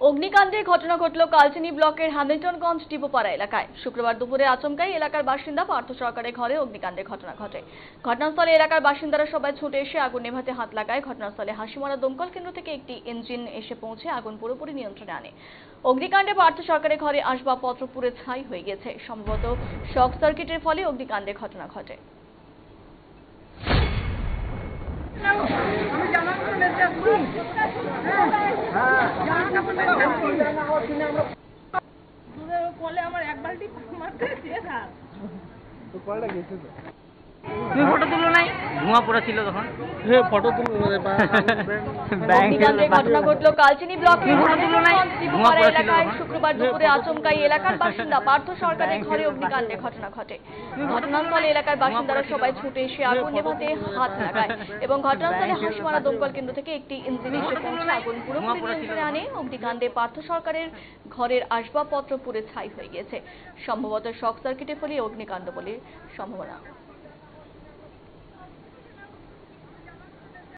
অগ্নিকাণ্ডে ঘটনা ঘটল কালচিনি ব্লকের হ্যামিল্টনগঞ্জ টিপোপাড়া এলাকায়। শুক্রবার দুপুরে আচমকাই এলাকার বাসিন্দা পার্থ সরকারের ঘরে অগ্নিকাণ্ডের ঘটনা ঘটে। ঘটনাস্থলে এলাকার বাসিন্দারা সবাই ছুটে এসে আগুন নেভাতে হাত লাগায়। ঘটনাস্থলে হাসিমারা দমকল কেন্দ্র থেকে একটি ইঞ্জিন এসে পৌঁছে আগুন পুরোপুরি নিয়ন্ত্রণে আনে। অগ্নিকাণ্ডে পার্থ সরকারের ঘরে আসবাবপত্র পুড়ে ছাই হয়ে গেছে। সম্ভবত শক সার্কিটের ফলে অগ্নিকাণ্ডের ঘটনা ঘটে। দুধের কলে আমার এক বালতি মারতে দিয়ে থাক। গেছে ফটো তুলো নাই ধোঁয়া পড়া ছিল তখন ফটো তুলবো ঘটনা ঘটল কালচিনি ব্লকের ধোঁয়া তুলো নাই? হ্যামিল্টনগঞ্জ ত্রিপুরা ধোঁয়া পড়া ছিল এলাকায় শুক্রবার দুপুরে আচমকাই এলাকার বাসিন্দা পার্থ সরকারের ঘরে অগ্নিকাণ্ডের ঘটনা ঘটে। ঘটনাস্থলে এলাকার বাসিন্দারা সবাই ছুটে এসে আগুন নেভাতে হাত লাগায় এবং ঘটনাস্থলে হাসিমারা দমকল কেন্দ্র থেকে একটি ইঞ্জিন এসে পৌঁছে আগুন পুরোপুরি নিয়ন্ত্রণে আনে অগ্নিকাণ্ডে পার্থ সরকারের ঘরের আসবাবপত্র পুড়ে ছাই হয়ে গেছে সম্ভবত শক সার্কিটের ফলে অগ্নিকাণ্ড বলে সম্ভাবনা।